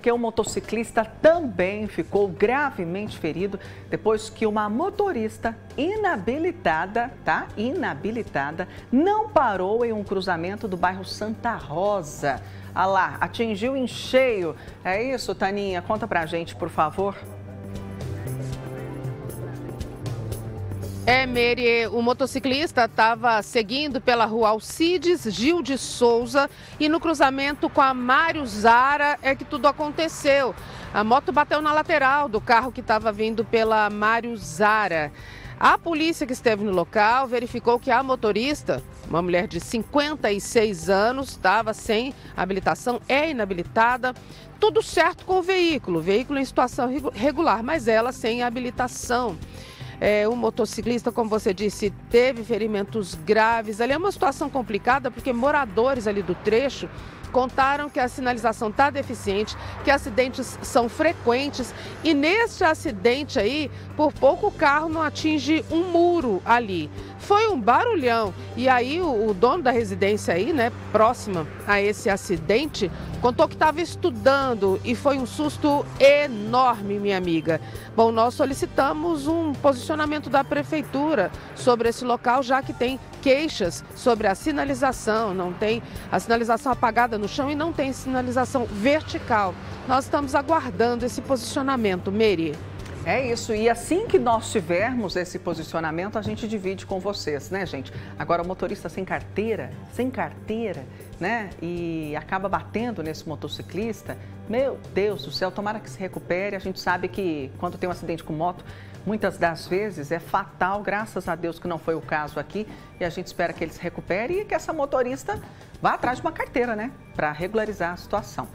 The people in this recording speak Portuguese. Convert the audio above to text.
porque o motociclista também ficou gravemente ferido depois que uma motorista inabilitada, tá? Inabilitada, não parou em um cruzamento do bairro Santa Rosa. Ah lá, atingiu em cheio. É isso, Taninha? Conta pra gente, por favor. É, Mary, o motociclista estava seguindo pela rua Alcides Gil de Souza e no cruzamento com a Mário Zara é que tudo aconteceu. A moto bateu na lateral do carro que estava vindo pela Mário Zara. A polícia que esteve no local verificou que a motorista, uma mulher de 56 anos, estava sem habilitação, é inabilitada. Tudo certo com o veículo, veículo em situação regular, mas ela sem habilitação. É, o motociclista, como você disse, teve ferimentos graves. Ali é uma situação complicada porque moradores ali do trecho contaram que a sinalização está deficiente, que acidentes são frequentes e neste acidente aí, por pouco o carro não atinge um muro ali. Foi um barulhão e aí o, o dono da residência aí, né, próxima a esse acidente, contou que estava estudando e foi um susto enorme, minha amiga. Bom, nós solicitamos um posicionamento da prefeitura sobre esse local, já que tem queixas sobre a sinalização, não tem a sinalização apagada no chão e não tem sinalização vertical. Nós estamos aguardando esse posicionamento, Mary. É isso, e assim que nós tivermos esse posicionamento, a gente divide com vocês, né, gente? Agora, o motorista sem carteira, sem carteira, né, e acaba batendo nesse motociclista, meu Deus do céu, tomara que se recupere. A gente sabe que quando tem um acidente com moto, muitas das vezes é fatal, graças a Deus que não foi o caso aqui, e a gente espera que ele se recupere e que essa motorista vá atrás de uma carteira, né, para regularizar a situação.